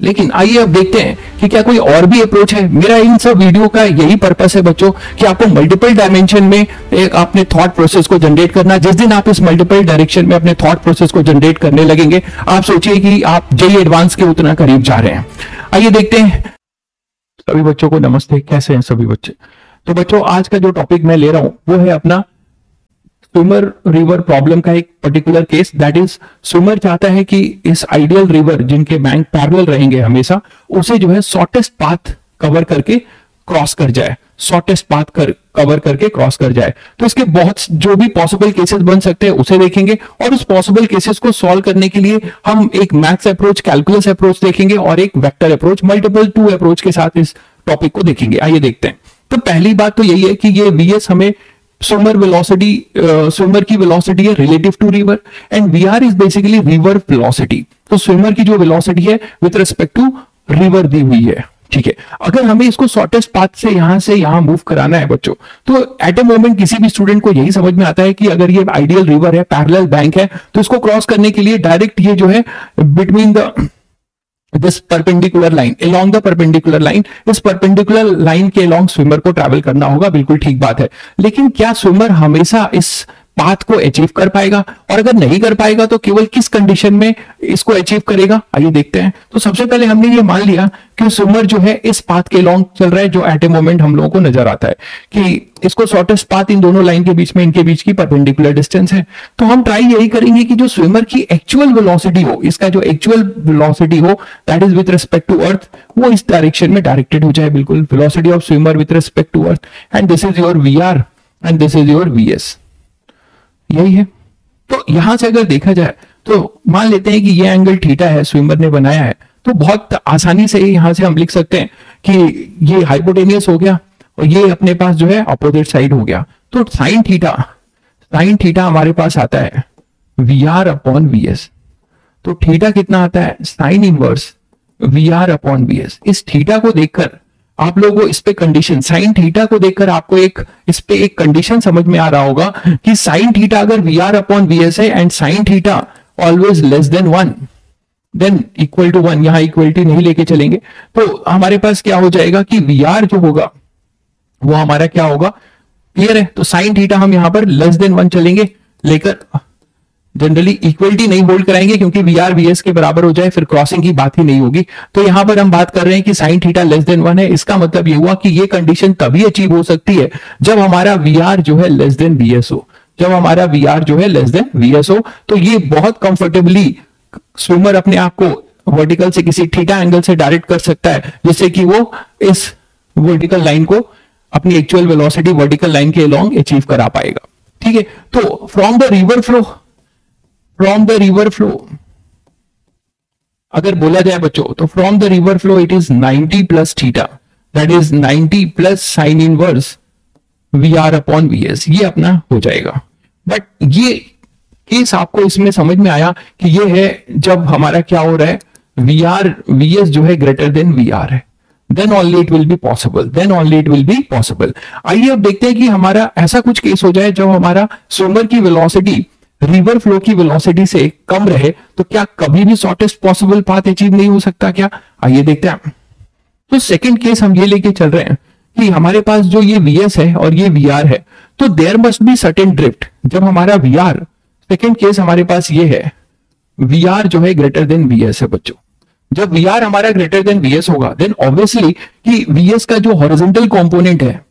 लेकिन आइए अब देखते हैं कि क्या कोई और भी अप्रोच है। मेरा इन सब वीडियो का यही पर्पस है बच्चों, कि आपको मल्टीपल डायमेंशन में एक अपने थॉट प्रोसेस को जनरेट करना। जिस दिन आप इस मल्टीपल डायरेक्शन में अपने थॉट प्रोसेस को जनरेट करने लगेंगे, आप सोचिए कि आप जेई एडवांस के उतना करीब जा रहे हैं। आइए देखते हैं। सभी बच्चों को नमस्ते। कैसे हैं सभी बच्चे? तो बच्चों, आज का जो टॉपिक मैं ले रहा हूँ, वो है अपना स्विमर रिवर प्रॉब्लम का एक particular case that is swimmer चाहता है कि इस आइडियल रिवर जिनके बैंक पैरेलल रहेंगे हमेशा, उसे जो है शॉर्टेस्ट पाथ कवर करके क्रॉस कर जाए। शॉर्टेस्ट पाथ कर कवर करके क्रॉस कर जाए। तो इसके बहुत, जो भी पॉसिबल केसेस बन सकते हैं, उसे देखेंगे। और उस पॉसिबल केसेस को सॉल्व करने के लिए हम एक मैथ्स अप्रोच कैलकुलस अप्रोच देखेंगे, और एक vector approach multiple two approach के साथ इस टॉपिक को देखेंगे। आइए देखते हैं। तो पहली बात तो यही है कि ये वीएस हमें स्विमर वेलोसिटी स्विमर की वेलोसिटी है relative to river and V R is basically river velocity तो स्विमर की जो वेलोसिटी है विथ रिस्पेक्ट टू रिवर दी हुई है, ठीक है? अगर हमें इसको शॉर्टेस्ट पाथ से यहाँ से यहाँ मूव कराना है बच्चों तो एट ए मोमेंट किसी भी स्टूडेंट को यही समझ में आता है कि अगर ये आइडियल रिवर है पैरेलल बैंक है तो इसको क्रॉस करने के लिए डायरेक्ट ये जो है between the this perpendicular line along the perpendicular line इस परपेंडिकुलर लाइन के अलोंग स्विमर को ट्रेवल करना होगा, बिल्कुल ठीक बात है। लेकिन क्या स्विमर हमेशा इस पाथ को अचीव कर पाएगा? और अगर नहीं कर पाएगा तो केवल किस कंडीशन में इसको अचीव करेगा? आइए देखते हैं। तो सबसे पहले हमने ये मान लिया कि स्विमर जो है, इस पाथ के लॉन्ग चल रहा है, जो एट ए मोमेंट हम लोगों को नज़र आता है। कि इसको शॉर्टेस्ट पाथ इन दोनों लाइन के बीच में, इनके बीच की परपेंडिकुलर डिस्टेंस है। तो हम ट्राई यही करेंगे कि जो स्विमर की एक्चुअल वेलोसिटी हो, इसका जो एक्चुअल वेलोसिटी हो that is with respect to earth वो इस डायरेक्शन में डायरेक्टेड हो जाए, बिल्कुल। Velocity of swimmer with respect to earth and this is your V R and this is your V S यही है। तो यहाँ से अगर देखा जाए तो मान लेते हैं कि ये एंगल थीटा है स्विमर ने बनाया है। तो बहुत आसानी से यहाँ से हम लिख सकते हैं कि ये हाइपोटेनियस हो गया और ये अपने पास जो है अपोजिट साइड हो गया। तो साइन थीटा साइन थीटा हमारे पास आता है V R upon V S तो थीटा कितना आता है? Sine inverse V R upon V S इस थीटा को देखकर आप लोगों को इस पे कंडीशन साइन थीटा को देखकर आपको एक, इस पे एक कंडीशन समझ में आ रहा होगा कि साइन थीटा अगर V R upon V S है and sine theta always less than one than equal to one यहाँ इक्वलिटी नहीं लेके चलेंगे। तो हमारे पास क्या हो जाएगा कि वी आर जो होगा, वो हमारा क्या होगा? क्लियर है? तो साइन थीटा हम यहाँ पर लेस देन वन चलेंगे, लेकर जनरली इक्वलिटी नहीं होल्ड कराएँगे क्योंकि वी आर वी एस के बराबर हो जाए, फिर क्रॉसिंग की बात ही नहीं होगी। तो यहाँ पर हम बात कर रहे हैं कि sine theta less than one है। इसका मतलब ये हुआ कि ये कंडीशन तभी अचीव हो सकती है जब हमारा वी आर जो है लेस देन वी एस हो। जब हमारा वी आर जो है लेस देन वी एस हो तो ये बहुत कंफर्टेबली स्विमर अपने आप को वर्टिकल से किसी थीटा एंगल से डायरेक्ट कर सकता है, जिससे कि वो इस वर्टिकल लाइन को अपनी एक्चुअल वेलोसिटी वर्टिकल लाइन के अलोंग अचीव करा पाएगा। ठीक है? तो from the river flow from the river flow अगर बोला जाए बच्चों तो from the river flow it is 90 plus theta that is 90 plus sine inverse V R upon V S ये अपना हो जाएगा। बट ये केस आपको इसमें समझ में आया कि ये है जब हमारा क्या हो रहा है? वी आर वी एस जो है ग्रेटर देन वी आर है। Then only it will be possible then only it will be possible आइए अब देखते हैं कि हमारा ऐसा कुछ केस हो जाए जब हमारा स्विमर की वेलोसिटी रिवर फ्लो की वेलोसिटी से कम रहे तो क्या कभी भी शॉर्टेस्ट पॉसिबल पाथ अचीव नहीं हो सकता क्या? आइए देखते हैं। तो सेकंड केस हम ये लेके चल रहे हैं कि हमारे पास जो ये वीएस है और ये वीआर है तो there must be certain drift जब हमारा वी सेकेंड केस हमारे पास ये है वीआर जो है ग्रेटर देन वी है बच्चों। जब वी हमारा ग्रेटर देन वी होगा देन ऑब्वियसली कि वी का जो हॉरिजेंटल कॉम्पोनेंट है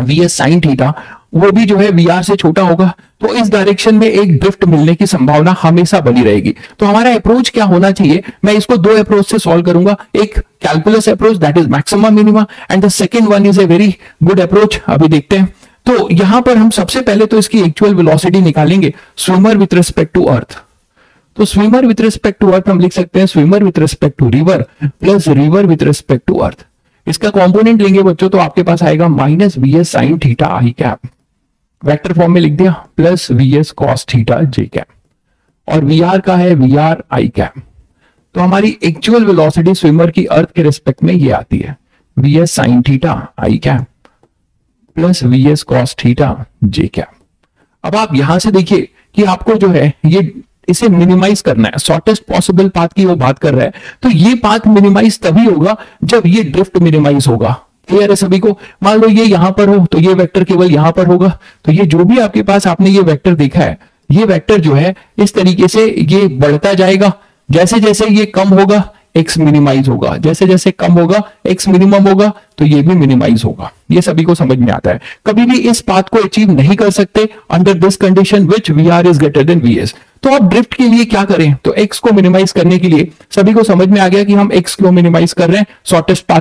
वी एस साइन थीटा वो भी जो है वी से छोटा होगा तो इस डायरेक्शन में एक ड्रिफ्ट मिलने की संभावना हमेशा बनी रहेगी। तो हमारा अप्रोच क्या होना चाहिए? मैं इसको दो अप्रोच से सॉल्व करूँगा। एक calculus approach that is maximum minima and the second one is a very good approach अभी देखते हैं। तो यहाँ पर हम सबसे पहले तो इसकी एक्चुअल वेलोसिटी निकालेंगे। Swimmer with respect to earth तो swimmer with respect to earth हम लिख सकते हैं swimmer with respect to river plus river with respect to earth इसका कंपोनेंट लेंगे बच्चों तो आपके पास आएगा minus V S sine theta I cap vector form में लिख दिया plus V S cos theta J cap और वी आर का है वी आर आई कैप तो हमारी एक्चुअल वेलोसिटी स्विमर की अर्थ के रिस्पेक्ट में ये आती है. V S sine theta I cap plus V S cos theta J cap अब आप यहाँ से देखिए कि आपको जो है, ये इसे मिनिमाइज करना है. शॉर्टेस्ट पॉसिबल पाथ की वो बात कर रहा है. तो ये पाथ मिनिमाइज तभी होगा जब ये ड्रिफ्ट मिनिमाइज होगा. क्लियर है सभी को, मान लो ये यहाँ पर हो तो ये वेक्टर केवल यहाँ पर होगा। तो ये जो भी आपके पास आपने ये वेक्टर देखा है, ये वेक्टर जो है, इस तरीके से ये बढ़ता जाएगा। जैसे जैसे ये कम होगा एक्स मिनिमाइज होगा। जैसे जैसे कम होगा एक्स मिनिमम होगा तो ये भी मिनिमाइज होगा। ये सभी को समझ में आता है। कभी भी इस पाथ को अचीव नहीं कर सकते under this condition which V R is greater than V S तो आप ड्रिफ्ट के लिए क्या करें? तो एक्स को मिनिमाइज करने के लिए सभी को समझ में आ गया कि हम एक्स क्यों मिनिमाइज कर रहे हैं शॉर्टेस्ट पाथ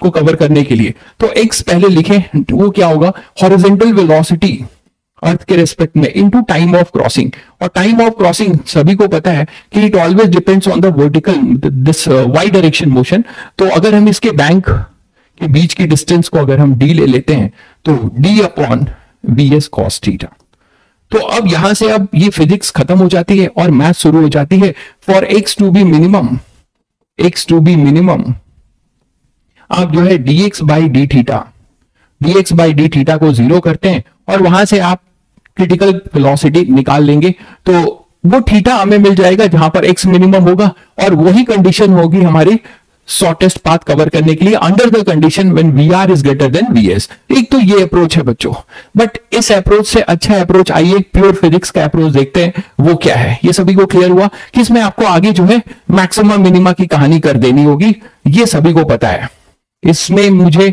को कवर करने के लिए। तो एक्स पहले लिखे, वो क्या होगा? हॉरिजेंटल वेलोसिटी अर्थ के रेस्पेक्ट में इनटू टाइम ऑफ़ क्रॉसिंग और टाइम ऑफ़ क्रॉसिंग सभी को पता है कि it always depends on the vertical this Y direction motion तो अगर हम इसके बैंक के बीच की डिस्टेंस को अगर हम डी ले लेते हैं तो D upon V S cos theta तो अब यहाँ से अब ये फिजिक्स खत्म हो जाती है और मैथ शुरू हो जाती है। For X to be minimum X to be minimum आप जो है D X by D theta D X by D theta को ज़ीरो करते हैं और वहाँ से आप क्रिटिकल वेलोसिटी निकाल लेंगे तो वो थीटा हमें मिल जाएगा जहाँ पर एक्स मिनिमम होगा और वही कंडीशन होगी हमारी शॉर्टेस्ट पाथ कवर करने के लिए under the condition when V R is greater than V S एक तो ये अप्रोच है बच्चों। बट इस अप्रोच से अच्छा अप्रोच आइए प्योर फिजिक्स का अप्रोच देखते हैं, वो क्या है? ये सभी को क्लियर हुआ? कि इसमें आपको आगे जो है मैक्सिमम मिनिमा की कहानी कर देनी होगी, ये सभी को पता है। इसमें मुझे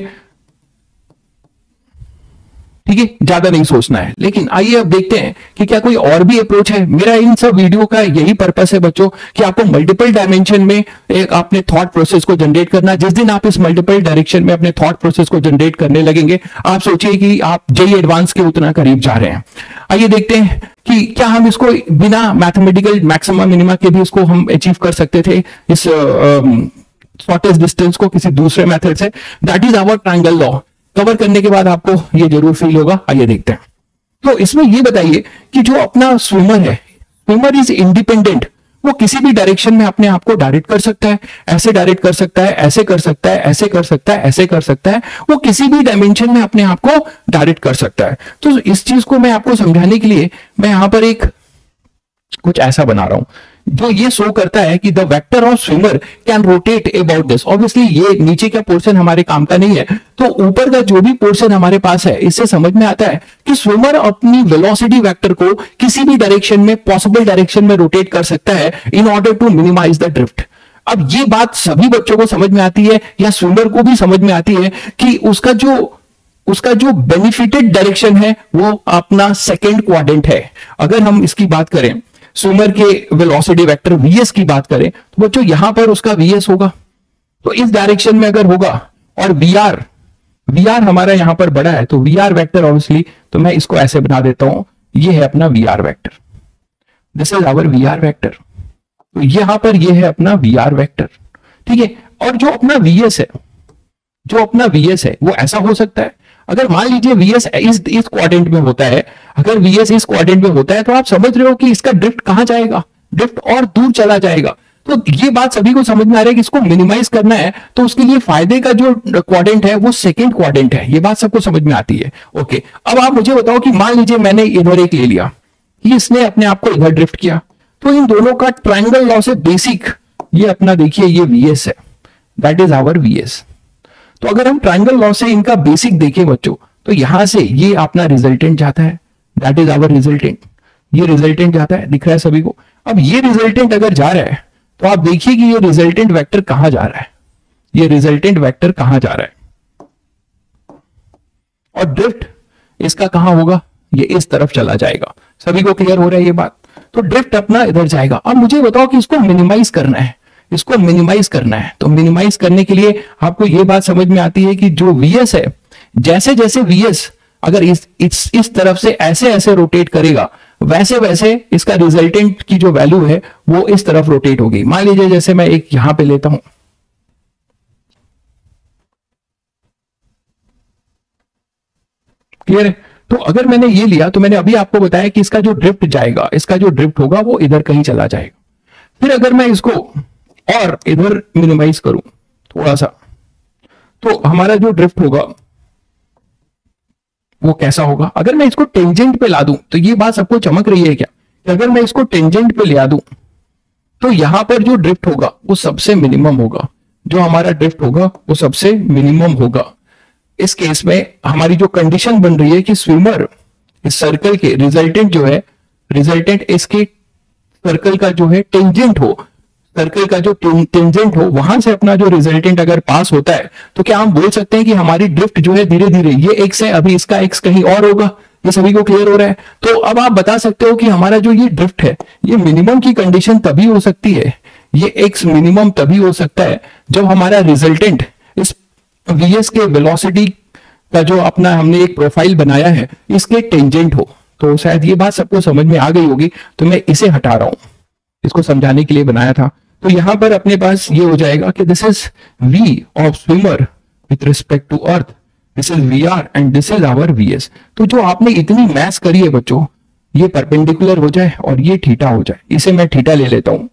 ठीक है, ज़्यादा नहीं सोचना है। लेकिन आइए अब देखते हैं कि क्या कोई और भी अप्रोच है। मेरा इन सब वीडियो का यही पर्पस है बच्चों, कि आपको मल्टीपल डायमेंशन में एक अपने थॉट प्रोसेस को जनरेट करना जिस दिन आप इस मल्टीपल डायरेक्शन में अपने थॉट प्रोसेस को जनरेट करने लगेंगे, आप सोचिए कि आप जेई एडवांस के उतना करीब जा रहे हैं। आइए देखते हैं कि क्या हम इसको बिना मैथमेटिकल मैक्सिमम मिनिमा के भी इसको हम अचीव कर सकते थे। इस शॉर्टेस्ट डिस्टेंस को किसी दूसरे मेथड से. That is our triangle law cover करने के बाद आपको ये ज़रूर फील होगा. आइए देखते हैं. तो इसमें ये बताइए कि जो अपना स्विमर है स्विमर इज़ इंडिपेंडेंट वो किसी भी डायरेक्शन में अपने आप को डायरेक्ट कर सकता है, ऐसे डायरेक्ट कर सकता है, ऐसे कर सकता है, ऐसे कर सकता है, ऐसे कर सकता है. वो किसी भी डायमेंशन में अपने आप को डायरेक्ट कर सकता है. तो इस चीज़ को मैं आपको समझाने के लिए मैं यहाँ पर एक कुछ ऐसा बना रहा हूँ. जो ये शो करता है कि the vector of swimmer can rotate about this obviously ये नीचे का पोर्शन हमारे काम का नहीं है। तो ऊपर का जो भी पोर्शन हमारे पास है, इससे समझ में आता है कि स्विमर अपनी वेलोसिटी वेक्टर को किसी भी डायरेक्शन में पॉसिबल डायरेक्शन में रोटेट कर सकता है in order to minimize the drift अब ये बात सभी बच्चों को समझ में आती है या स्विमर को भी समझ में आती है कि उसका जो उसका जो बेनिफिटेड डायरेक्शन है, वो अपना सेकेंड क्वाड्रेंट है। अगर हम इसकी बात करें सुमर के वेलोसिटी वेक्टर वीएस की बात करें तो बच्चों यहाँ पर उसका वीएस होगा। तो इस डायरेक्शन में अगर होगा, और वी आर वी आर हमारा यहाँ पर बड़ा है तो वी आर वैक्टर ऑब्वियसली तो मैं इसको ऐसे बना देता हूँ, ये है अपना V R vector this is our V R vector तो यहाँ पर ये है अपना वी आर वैक्टर ठीक है? और जो अपना वीएस है, जो अपना वीएस है, वो ऐसा हो सकता है अगर मान लीजिए वीएस इस इस क्वाड्रेंट में होता है, अगर वीएस इस क्वाड्रेंट में होता है तो आप समझ रहे हो कि इसका ड्रिफ्ट कहाँ जाएगा? ड्रिफ्ट और दूर चला जाएगा। तो ये बात सभी को समझ में आ रहा है कि इसको मिनिमाइज करना है तो उसके लिए फ़ायदे का जो क्वाड्रेंट है, वो सेकेंड क्वाड्रेंट है। ये बात सबको समझ में आती है। ओके अब आप मुझे बताओ कि मान लीजिए मैंने इधर एक ले लिया इसने अपने आप को इधर ड्रिफ्ट किया तो इन दोनों का ट्राइंगल लॉ से बेसिक ये अपना देखिए, ये वीएस है। दैट इज़ आवर वीएस तो अगर हम ट्राइंगल लॉ से इनका बेसिक देखें बच्चों तो यहाँ से ये अपना रिजल्टेंट जाता है। दैट इज़ आवर रिजल्टेंट ये रिजल्टेंट जाता है, दिख रहा है सभी को। अब ये रिजल्टेंट अगर जा रहा है तो आप देखिए कि ये रिजल्टेंट वेक्टर कहाँ जा रहा है। ये रिजल्टेंट वेक्टर कहाँ जा रहा है। और ड्रिफ्ट इसका कहाँ होगा? ये इस तरफ़ चला जाएगा। सभी को क्लियर हो रहा है ये बात? तो ड्रिफ्ट अपना इधर जाएगा। अब मुझे बताओ कि इसको मिनिमाइज करना है। इसको मिनिमाइज करना है। तो मिनिमाइज करने के लिए आपको यह बात समझ में आती है कि जो वीएस है जैसे जैसे वीएस अगर इस इस इस तरफ़ से ऐसे ऐसे रोटेट करेगा वैसे वैसे इसका रिजल्टेंट की जो वैल्यू है, वो इस तरफ़ रोटेट होगी। मान लीजिए जैसे मैं एक यहाँ पे लेता हूँ। क्लियर तो अगर मैंने ये लिया तो मैंने अभी आपको बताया कि इसका जो ड्रिफ्ट जाएगा, इसका जो ड्रिफ्ट होगा, वो इधर कहीं चला जाएगा। फिर अगर मैं इसको और इधर मिनिमाइज करूँ थोड़ा सा तो हमारा जो ड्रिफ्ट होगा, वो कैसा होगा? अगर मैं इसको टेंजेंट पे ला दूँ तो ये बात सबको चमक रही है क्या? कि अगर मैं इसको टेंजेंट पे ले आ दूँ तो यहाँ पर जो ड्रिफ्ट होगा, वो सबसे मिनिमम होगा। जो हमारा ड्रिफ्ट होगा, वो सबसे मिनिमम होगा। इस केस में हमारी जो कंडीशन बन रही है कि स्विमर इस सर्कल के रिजल्टेंट जो है रिजल्टेंट इसके सर्कल का जो है टेंजेंट हो सर्कल का जो टेंजेंट हो, वहाँ से अपना जो रिजल्टेंट अगर पास होता है तो क्या हम बोल सकते हैं कि हमारी ड्रिफ्ट जो है धीरे धीरे ये एक्स है अभी इसका एक्स कहीं और होगा, ये सभी को क्लियर हो रहा है। तो अब आप बता सकते हो कि हमारा जो ये ड्रिफ्ट है, ये मिनिमम की कंडीशन तभी हो सकती है, ये एक्स मिनिमम तभी हो सकता है, जब हमारा रिजल्टेंट इस वीएस के वेलोसिटी का जो अपना हमने एक प्रोफ़ाइल बनाया है, इसके टेंजेंट हो। तो शायद ये बात सबको समझ में आ गई होगी तो मैं इसे हटा रहा हूँ। इसको समझाने के लिए बनाया था। तो यहाँ पर अपने पास ये हो जाएगा कि this is V of swimmer with respect to earth this is V R and this is our V S तो जो आपने इतनी मैथ करी है बच्चों, ये परपेंडिकुलर हो जाए और ये ठीटा हो जाए। इसे मैं ठीटा ले लेता हूँ।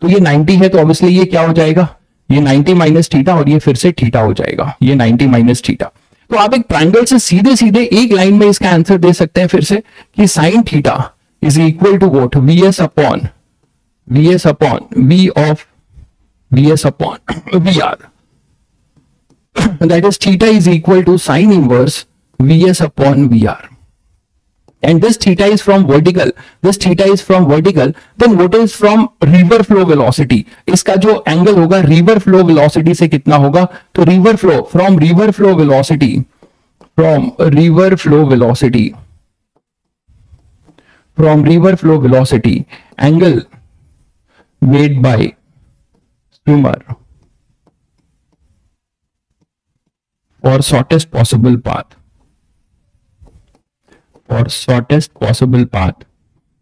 तो ये 90 है तो ऑब्वियसली ये क्या हो जाएगा? ये 90 माइनस थीटा और ये फिर से थीटा हो जाएगा। ये 90 माइनस थीटा तो आप एक ट्राइंगल से सीधे सीधे एक लाइन में इसका आंसर दे सकते हैं फिर से कि sine theta is equal to what V S upon V S upon V R that is theta is equal to sine inverse V S upon V R and this theta is from vertical this theta is from vertical then what is from river flow velocity इसका जो angle होगा river flow velocity से कितना होगा तो river flow from river flow velocity from river flow velocity from river flow velocity angle made by swimmer for shortest possible path. और shortest possible path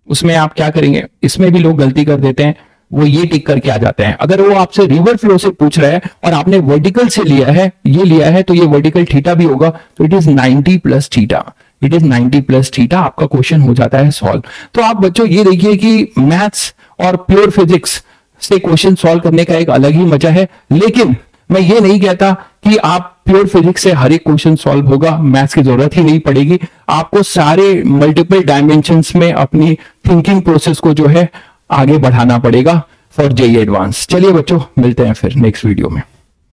उसमें आप क्या करेंगे? इसमें भी लोग गलती कर देते हैं। वो ये टिक करके आ जाते हैं। अगर वो आपसे रिवर फ्लो से पूछ रहा है और आपने वर्टिकल से लिया है, ये लिया है तो ये वर्टिकल थीटा भी होगा। तो it is 90 plus theta it is 90 plus theta आपका क्वेश्चन हो जाता है सॉल्व तो आप बच्चों, ये देखिए कि मैथ्स और प्योर फिजिक्स से क्वेश्चन सॉल्व करने का एक अलग ही मज़ा है। लेकिन मैं ये नहीं कहता कि आप प्योर फिजिक्स से हर एक क्वेश्चन सॉल्व होगा मैथ्स की ज़रूरत ही नहीं पड़ेगी। आपको सारे मल्टीपल डायमेंशन में अपनी थिंकिंग प्रोसेस को जो है आगे बढ़ाना पड़ेगा फॉर जेई एडवांस चलिए बच्चों, मिलते हैं फिर नेक्स्ट वीडियो में।